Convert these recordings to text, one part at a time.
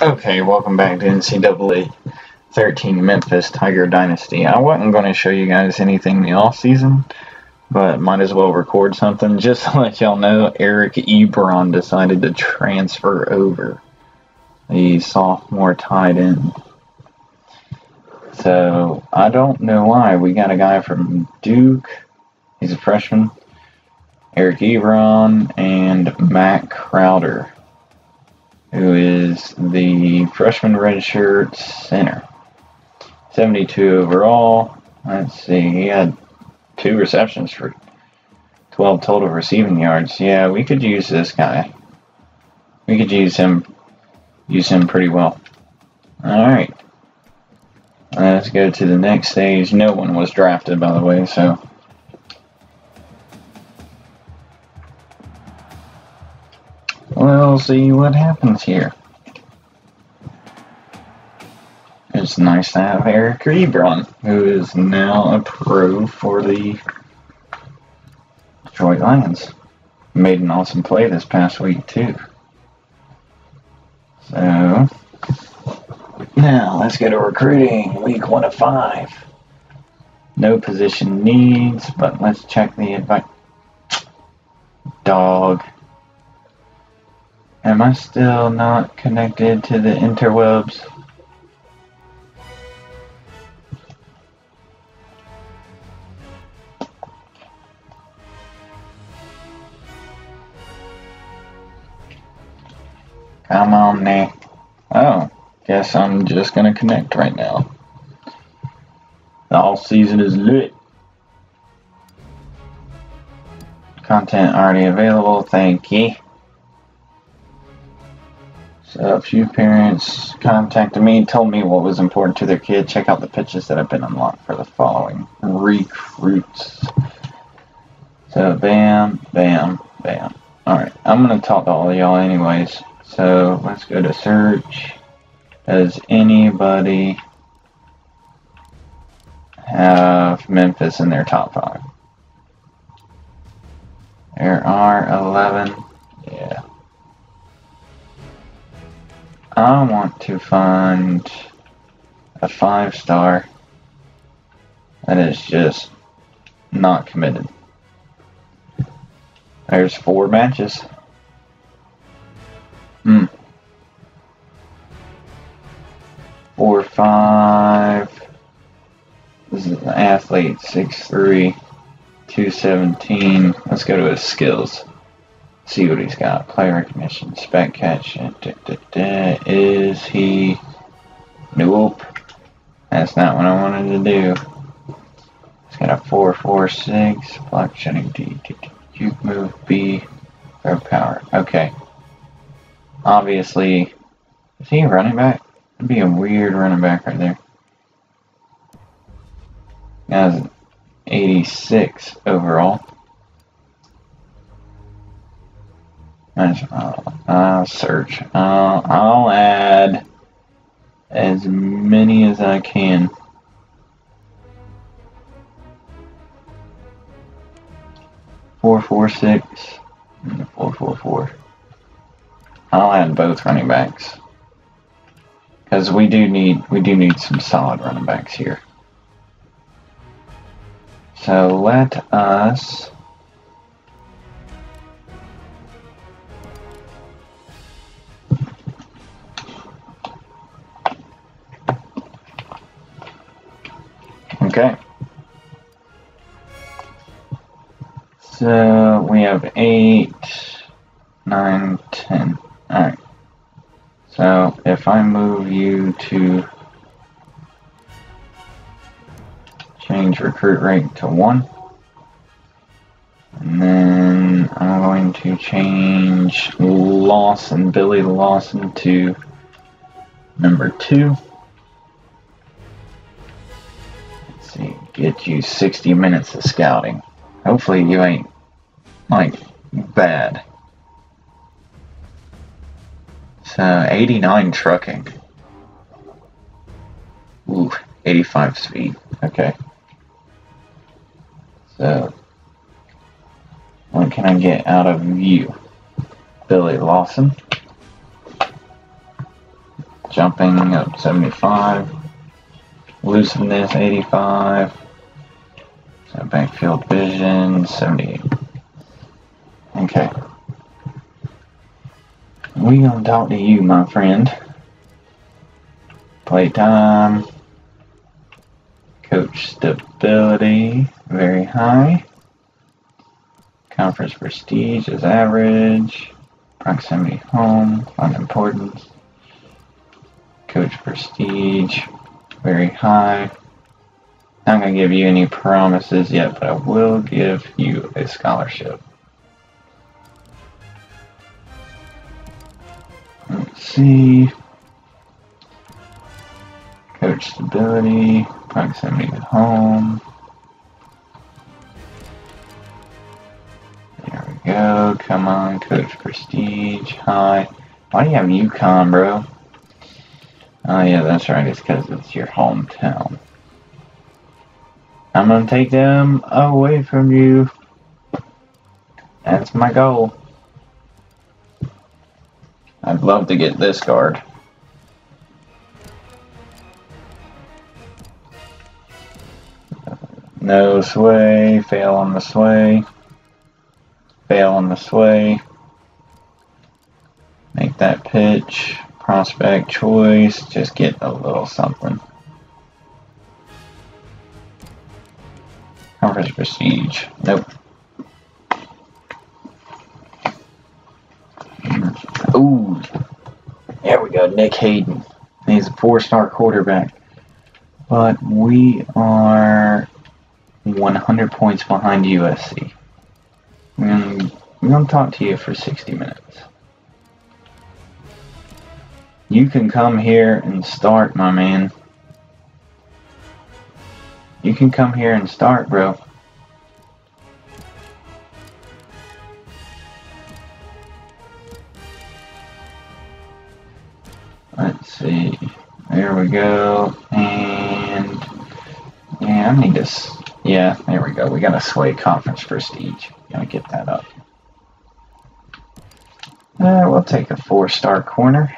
Okay, welcome back to NCAA 13 Memphis Tiger Dynasty. I wasn't going to show you guys anything in the off season, but might as well record something just to let y'all know Eric Ebron decided to transfer over. The sophomore tight end. So I don't know why. We got a guy from Duke. He's a freshman. Eric Ebron and Matt Crowder who is the freshman redshirt center. 72 overall. Let's see, he had two receptions for 12 total receiving yards. Yeah, we could use this guy. We could use him use him pretty well. Alright. Let's go to the next stage. No one was drafted by the way, so We'll see what happens here. It's nice to have Eric Ebron, who is now a pro for the Detroit Lions. Made an awesome play this past week, too. So, now let's go to recruiting, week one of five. No position needs, but let's check the advice. Dog. Am I still not connected to the interwebs? Come on, Nick. Oh, guess I'm just gonna connect right now. The all season is lit. Content already available, thank you. So a few parents contacted me, told me what was important to their kid. Check out the pitches that have been unlocked for the following recruits. So bam, bam, bam. Alright, I'm going to talk to all y'all anyways. So let's go to search. Does anybody have Memphis in their top five? There are 11. I want to find a five star that is just not committed. There's four matches. Hmm. Four, five. This is an athlete, six three, two seventeen. Let's go to his skills see what he's got. Play recognition, spec catch. Da, da, da. Is he? Nope. That's not what I wanted to do. He's got a 446, block shedding D, D, move B, throw power. Okay. Obviously, is he a running back? That'd be a weird running back right there. That's 86 overall. Uh, search. Uh, I'll add as many as I can. Four four six four four four. I'll add both running backs because we do need we do need some solid running backs here. So let us Okay. So we have 8, 9, 10. Alright. So if I move you to change recruit rate to 1, and then I'm going to change Lawson, Billy Lawson to number 2. Get you 60 minutes of scouting. Hopefully you ain't, like, bad. So, 89 trucking. Ooh, 85 speed. Okay. So, what can I get out of you? Billy Lawson. Jumping up 75. Elusiveness 85. So backfield vision 78. Okay. We gonna talk to you, my friend. Playtime. Coach stability, very high. Conference prestige is average. Proximity home, unimportance. Coach prestige, very high. I'm not going to give you any promises yet, but I will give you a scholarship. Let's see. Coach stability, proximity to home. There we go. Come on, Coach Prestige. Hi. Why do you have UConn, bro? Oh, yeah, that's right. It's because it's your hometown. I'm to take them away from you. That's my goal. I'd love to get this guard. No sway, fail on the sway, fail on the sway. Make that pitch, prospect choice, just get a little something. Conference prestige, nope. Ooh, there we go, Nick Hayden. He's a four-star quarterback. But we are 100 points behind USC. And we're going to talk to you for 60 minutes. You can come here and start, my man. You can come here and start, bro. Let's see. There we go. And yeah, I need to yeah, there we go. We got a Sway Conference Prestige. Gotta get that up. Uh, we'll take a four-star corner.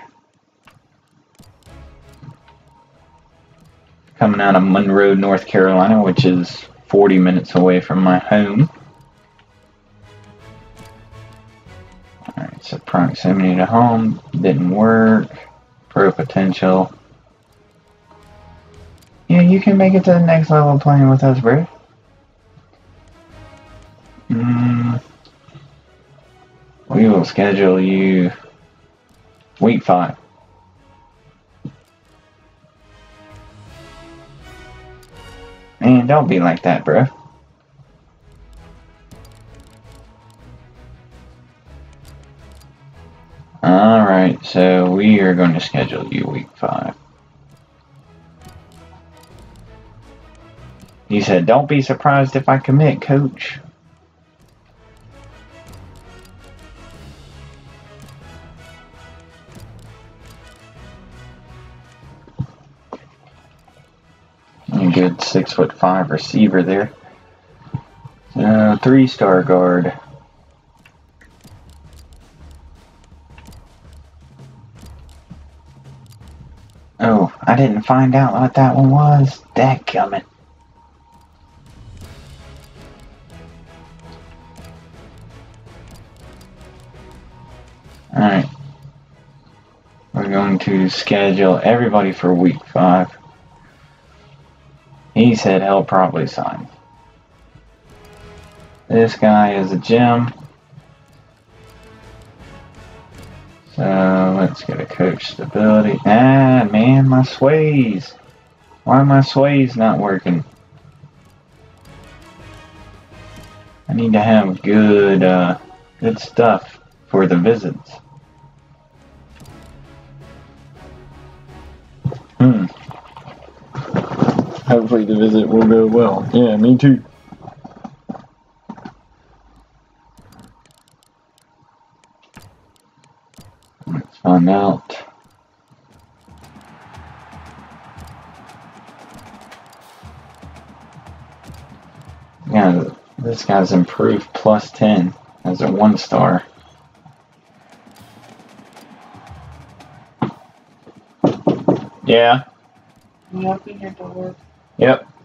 Coming out of Monroe, North Carolina, which is 40 minutes away from my home. Alright, so proximity to home didn't work. Pro potential. Yeah, you can make it to the next level playing with us, bro. Mm, we will schedule you week five. Man, don't be like that, bro. Alright, so we are going to schedule you week five. He said, don't be surprised if I commit, coach. Good six foot five receiver there. Uh, three star guard. Oh, I didn't find out what that one was. That coming. Alright. We're going to schedule everybody for week five. He said he'll probably sign. This guy is a gem. So let's get a coach stability. Ah, man, my sways. Why are my sways not working? I need to have good, uh, good stuff for the visits. Hopefully the visit will go well. Yeah, me too. Let's find out. Yeah, this guy's improved plus 10 as a one star. Yeah. You open your door? Yep.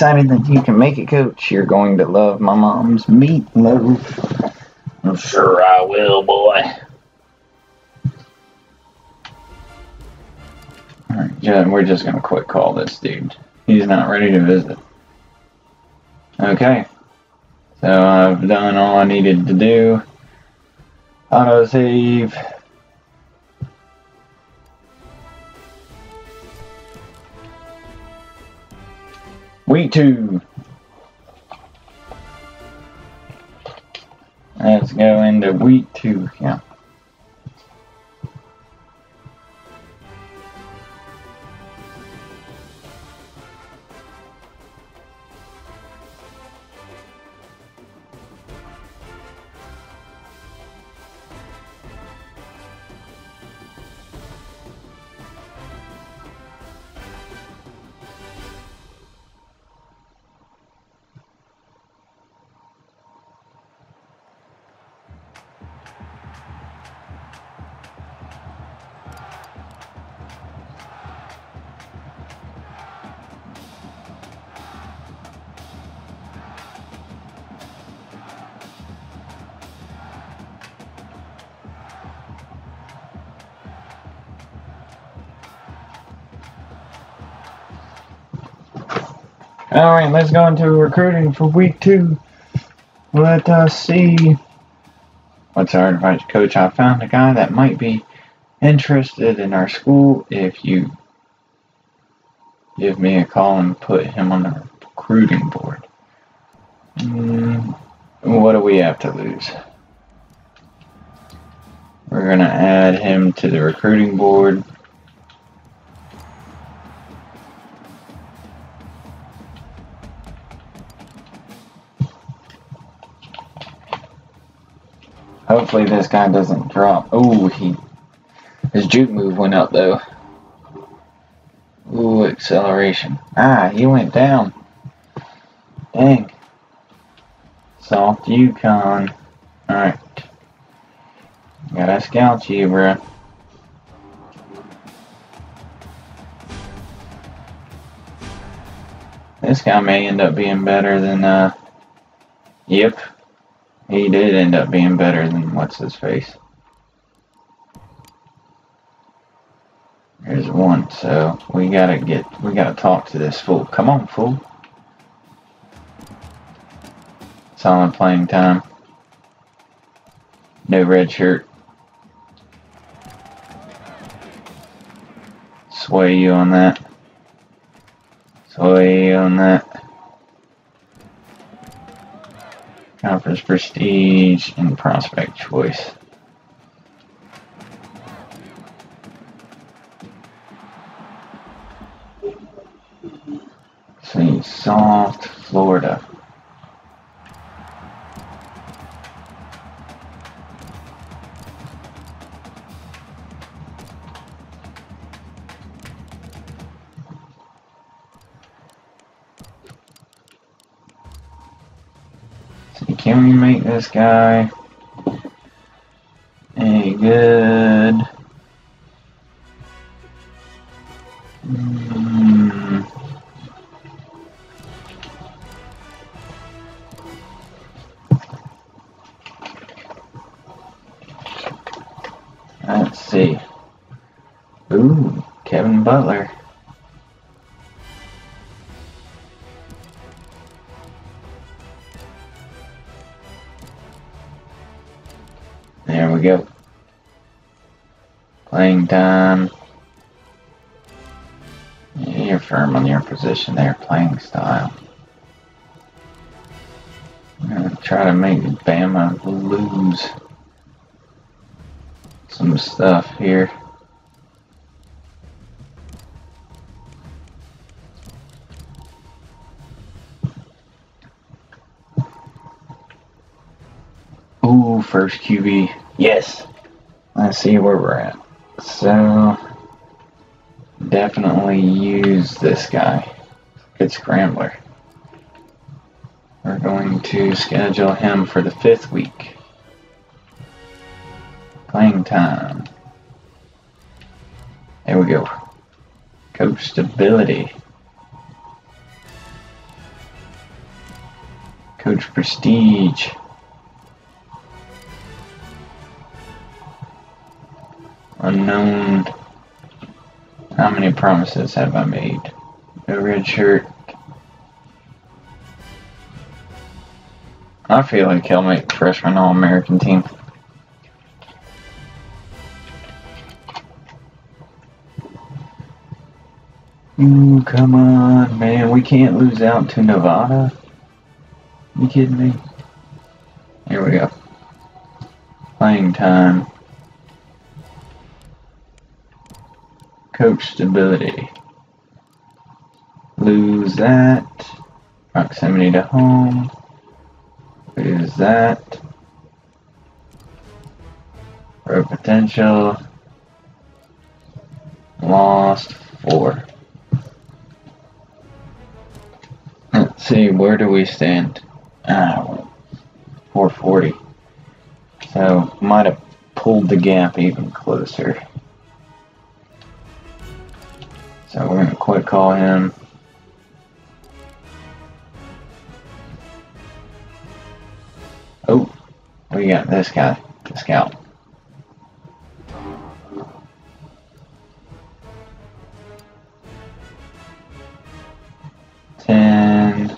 Excited that you can make it, coach. You're going to love my mom's meatloaf. I'm sure I will, boy. Alright, Judd, we're just gonna quit call this dude. He's not ready to visit. Okay. So I've done all I needed to do. Auto Week two. Let's go into week two. Yeah. All right, let's go into recruiting for week two. Let us see. What's our advice, coach? I found a guy that might be interested in our school. If you give me a call and put him on the recruiting board. Mm, what do we have to lose? We're gonna add him to the recruiting board. Hopefully this guy doesn't drop. Oh, he his juke move went up though. Ooh, acceleration. Ah, he went down. Dang. Soft UConn. Alright. Gotta scout you, bruh. This guy may end up being better than, uh, yep. He did end up being better than what's his face. There's one, so we gotta get, we gotta talk to this fool. Come on, fool. Solid playing time. No red shirt. Sway you on that. Sway you on that. Conference prestige and prospect choice. See, soft Florida. Can we make this guy? A good. Hmm. Let's see. Ooh, Kevin Butler. On your position there, playing style. I'm gonna try to make Bama lose some stuff here. Ooh, first QB. Yes. Let's see where we're at. So, definitely use this guy. Good scrambler. We're going to schedule him for the fifth week. Playing time. There we go. Coach stability. Coach prestige. Unknown. How many promises have I made? No red shirt. I feel like he'll make freshman All American team. Ooh, come on, man. We can't lose out to Nevada. You kidding me? Here we go. Playing time. Coach stability. Lose that. Proximity to home. Lose that. Row potential. Lost four. Let's see, where do we stand? Ah, 440. So, might have pulled the gap even closer. So we're gonna quick call him. We got this guy, the scout. Ten.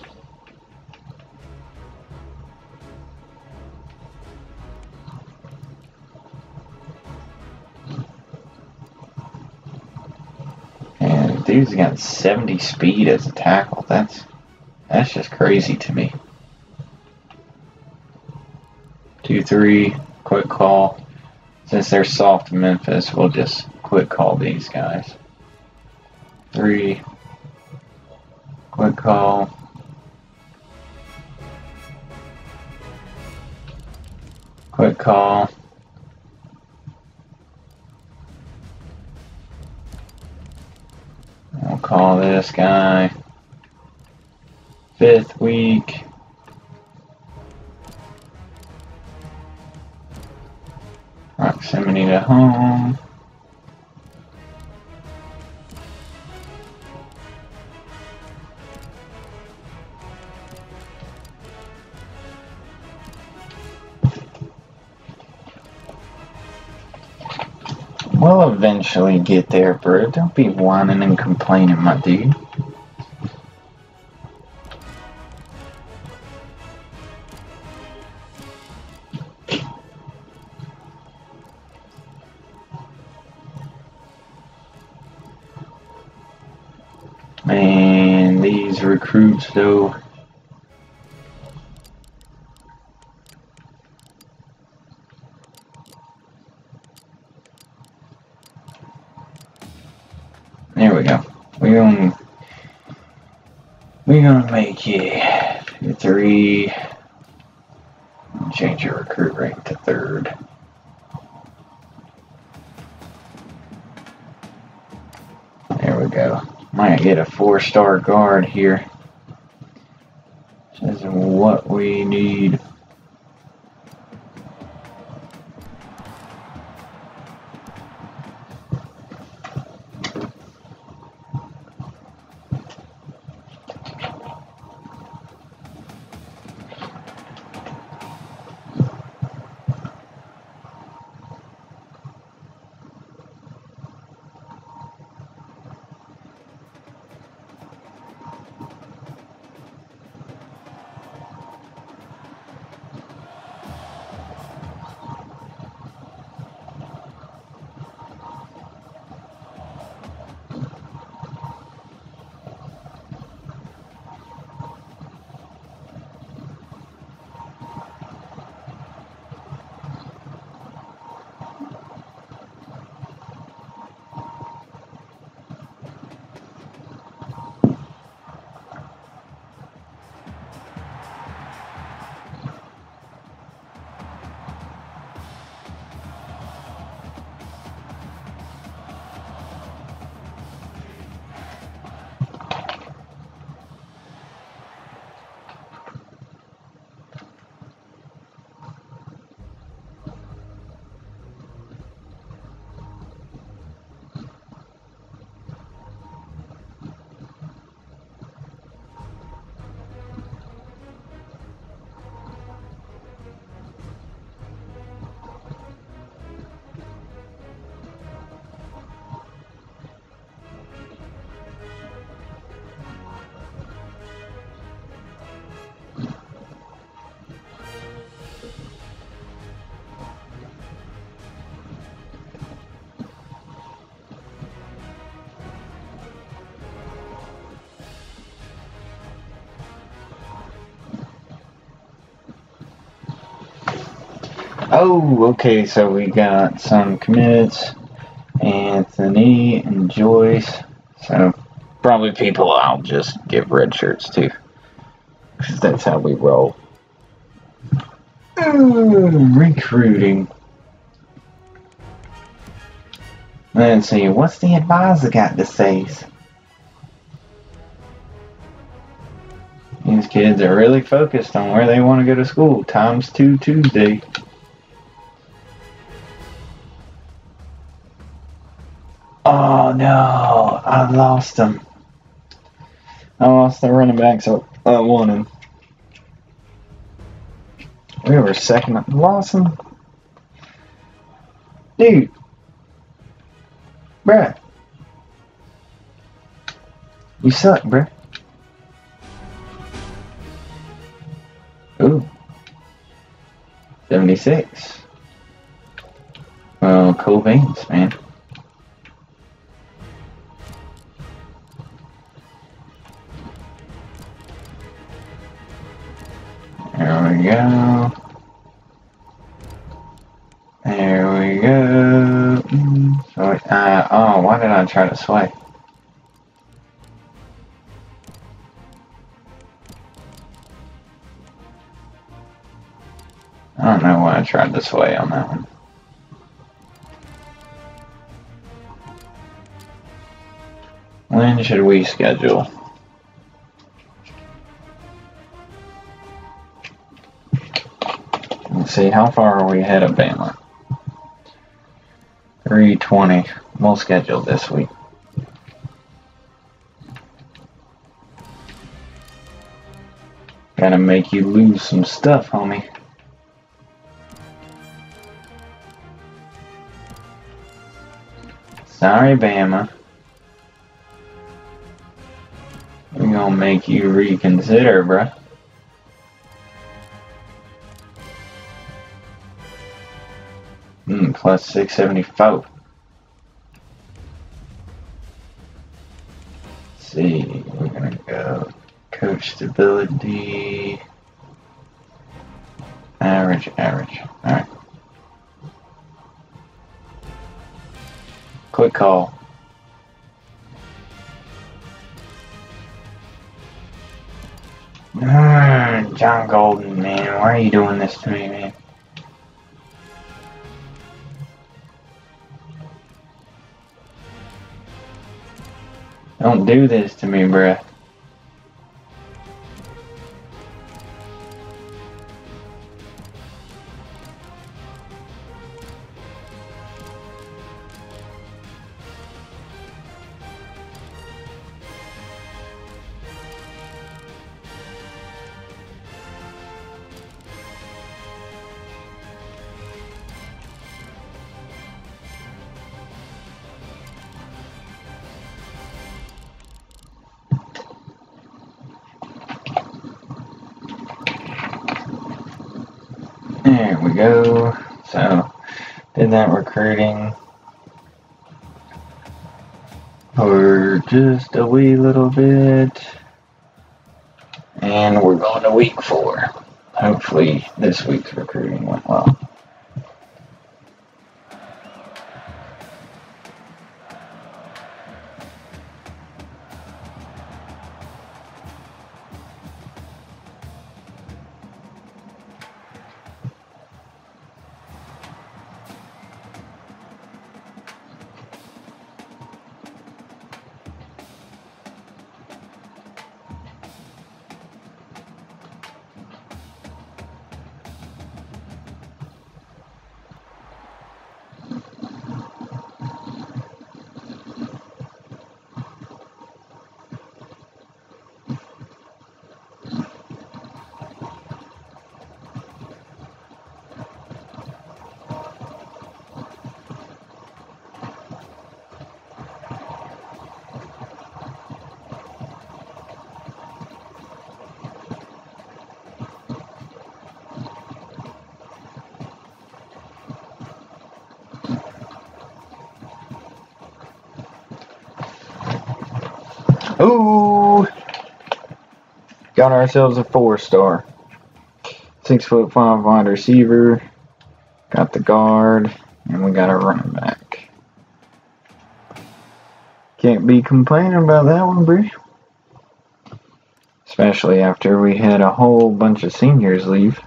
And dude's got 70 speed as a tackle. That's that's just crazy to me. Three, quick call. Since they're soft Memphis, we'll just quick call these guys. Three, quick call. Quick call. We'll call this guy fifth week. Home. We'll eventually get there, bro. Don't be whining and complaining, my dude. Though. There we go. We're gonna we're gonna make it three. Change your recruit rank to third. There we go. Might get a four star guard here. What we need. Oh, okay, so we got some commits. Anthony and Joyce. So probably people I'll just give red shirts to. Because that's how we roll. Ooh, recruiting. Let's see, what's the advisor got to say? These kids are really focused on where they want to go to school. Times two Tuesday. Oh no, I lost him. I lost the running back, so I uh, won him. We were second. Lost him. Dude. Bruh. You suck, bruh. Ooh. 76. Well, cool beans, man. There we go. There we go. Mm, So, uh, oh, why did I try to sway? I don't know why I tried to sway on that one. When should we schedule? Let's see, how far are we ahead of Bama? 320. We'll schedule this week. Gotta make you lose some stuff, homie. Sorry, Bama. We're gonna make you reconsider, bruh. Plus 674. Let's see, we're gonna go coach stability. Average, average. Alright. Quick call. Mm, John Golden, man, why are you doing this to me, man? Don't do this to me, bruh. Go. So, did that recruiting for just a wee little bit. And we're going to week four. Hopefully, this week's recruiting went well. Got ourselves a four star. Six foot five wide receiver. Got the guard, and we got a running back. Can't be complaining about that one, Bree. Especially after we had a whole bunch of seniors leave.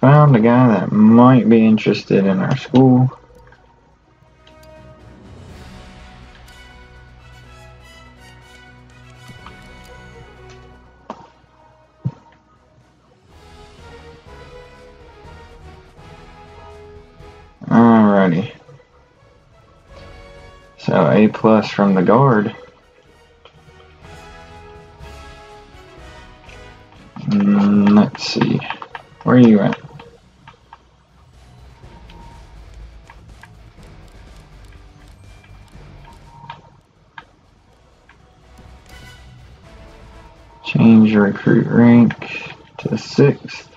Found a guy that might be interested in our school. A plus from the guard. Mm, let's see. Where are you at? Change your recruit rank to sixth.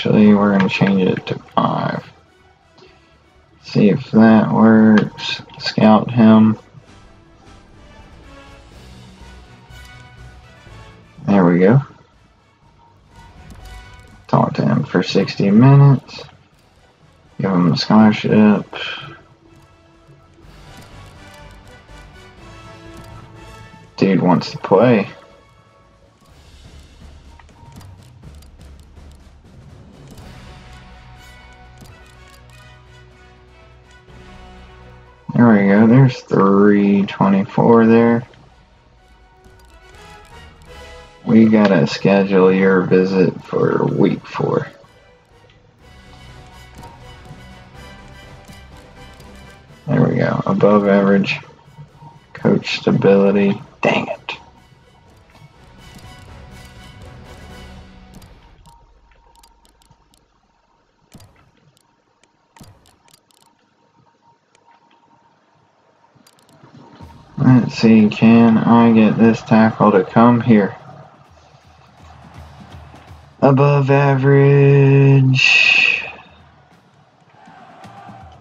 Actually, we're going to change it to five. See if that works. Scout him. There we go. Talk to him for 60 minutes. Give him a scholarship. Dude wants to play. There's 324 there. We gotta schedule your visit for week four. There we go. Above average. Coach stability. Dang it. See, can I get this tackle to come here? Above average.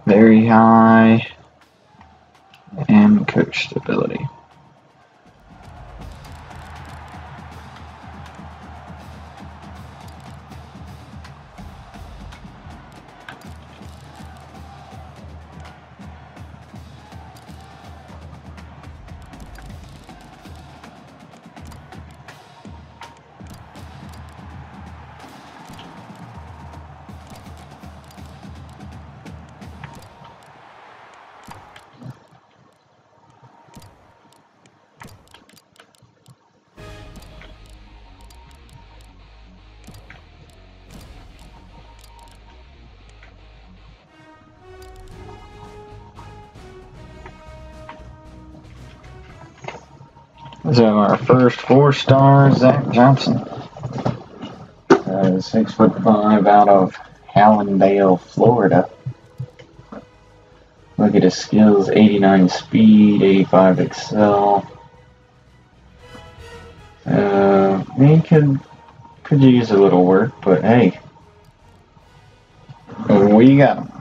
Very high. And coach stability. So our first four star, Zach Johnson. Uh, six foot five out of Hallandale, Florida. Look at his skills, 89 speed, 85 excel. Uh, he could could use a little work, but hey, we got him.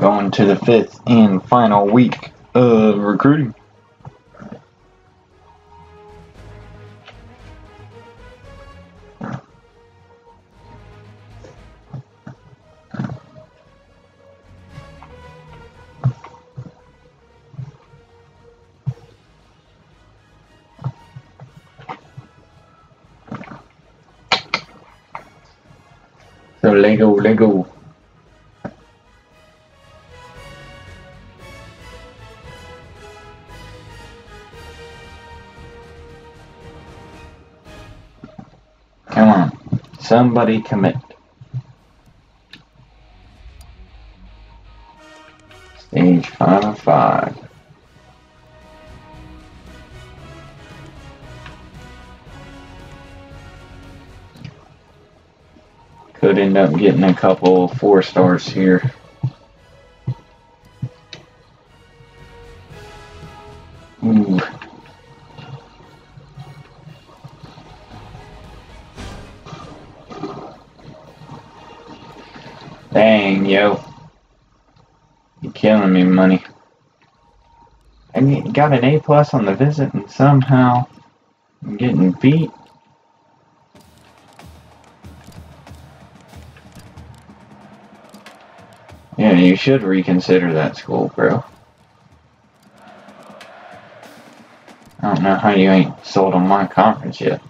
Going to the fifth and final week of recruiting. So Lego, Lego. Somebody commit. Stage five five. Could end up getting a couple four stars here. Dang, yo. You're killing me, money. I got an A plus on the visit and somehow I'm getting beat. Yeah, you should reconsider that school, bro. I don't know how you ain't sold on my conference yet.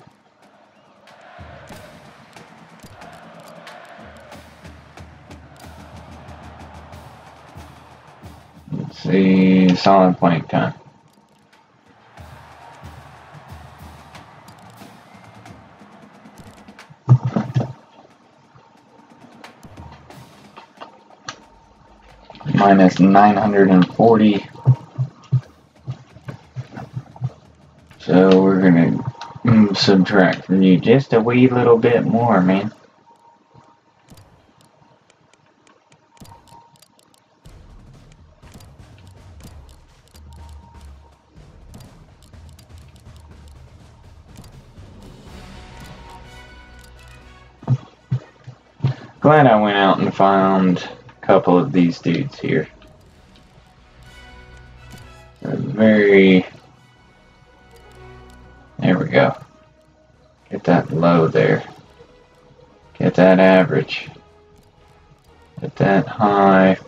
Let's solid plank time. Minus 940. So we're gonna mm, subtract from you just a wee little bit more, man. Glad I went out and found a couple of these dudes here. They're very there we go. Get that low there. Get that average. Get that high.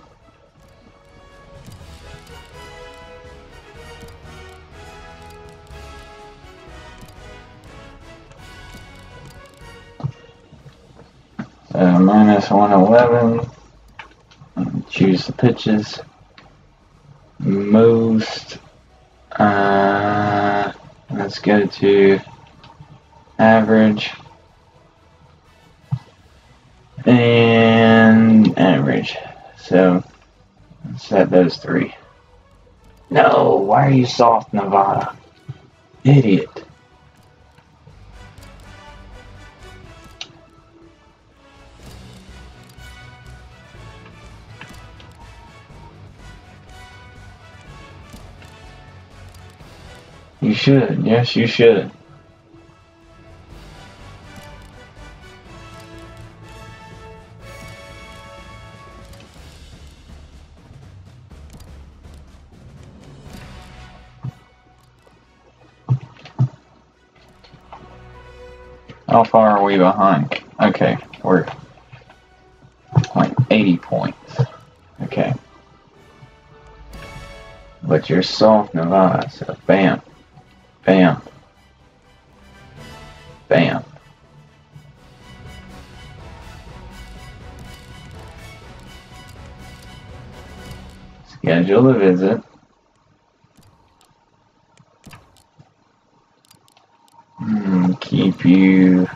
So minus 111. Choose the pitches. Most. Uh, let's go to average. And average. So set those three. No, why are you soft, Nevada? Idiot. Should. Yes, you should. How far are we behind? Okay, we're like 80 points. Okay. But you're soft Nevada, so bam. Bam. A visit. Hmm, keep you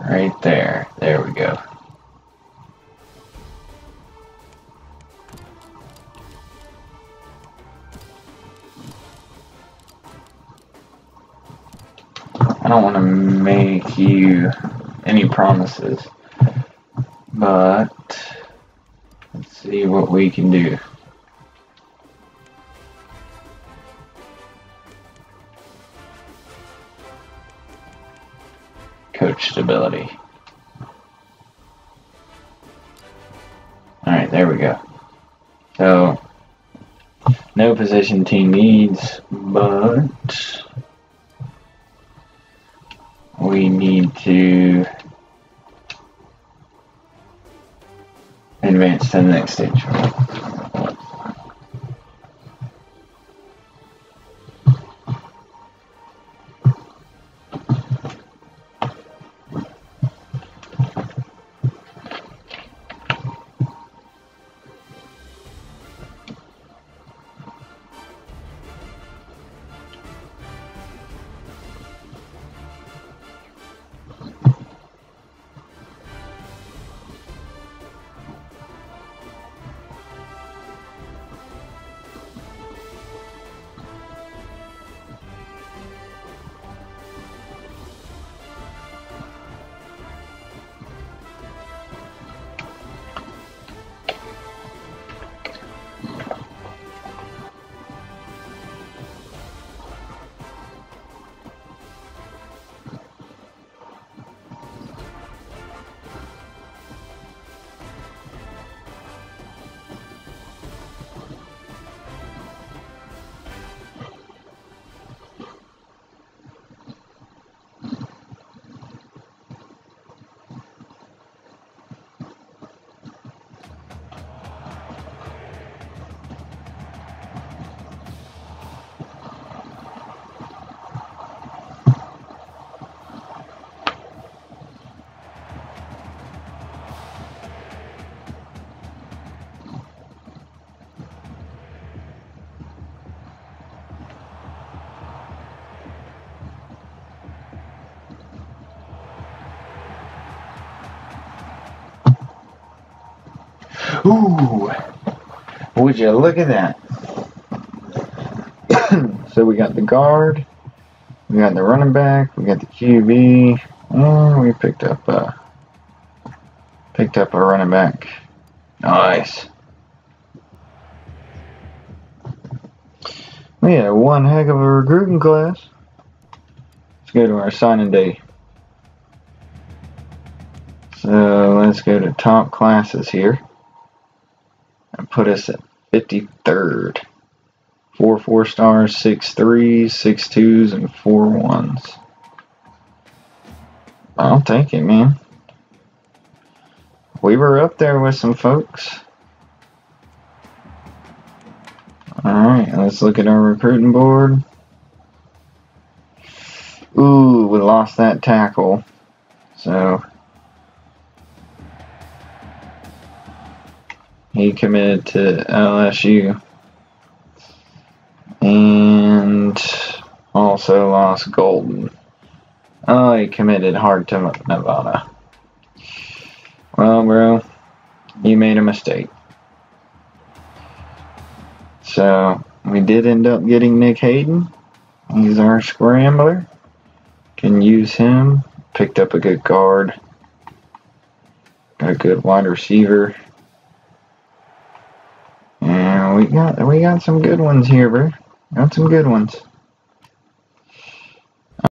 right there. There we go. I don't want to make you any promises, but see what we can do. Coach stability. All right, there we go. So, no position team needs, but we need to advance to the next stage. Ooh, would you look at that? so we got the guard, we got the running back, we got the QB, and oh, we picked up a picked up a running back. Nice. We had one heck of a recruiting class. Let's go to our signing day. So let's go to top classes here put us at 53rd. Four four stars, six threes, six twos, and four ones. I'll take it, man. We were up there with some folks. Alright, let's look at our recruiting board. Ooh, we lost that tackle. So he committed to LSU. And also lost Golden. Oh, he committed hard to Nevada. Well, bro, you made a mistake. So, we did end up getting Nick Hayden. He's our scrambler. Can use him. Picked up a good guard. Got a good wide receiver. We got we got some good ones here, bro. Got some good ones.